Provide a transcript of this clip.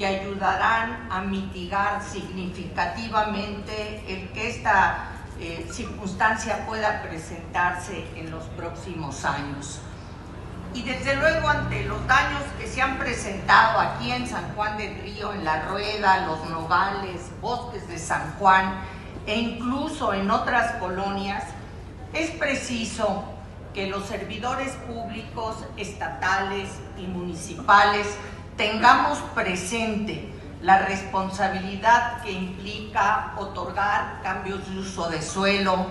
que ayudarán a mitigar significativamente el que esta eh, circunstancia pueda presentarse en los próximos años. Y desde luego ante los daños que se han presentado aquí en San Juan del Río, en La Rueda, Los Nogales, Bosques de San Juan e incluso en otras colonias, es preciso que los servidores públicos, estatales y municipales tengamos presente la responsabilidad que implica otorgar cambios de uso de suelo,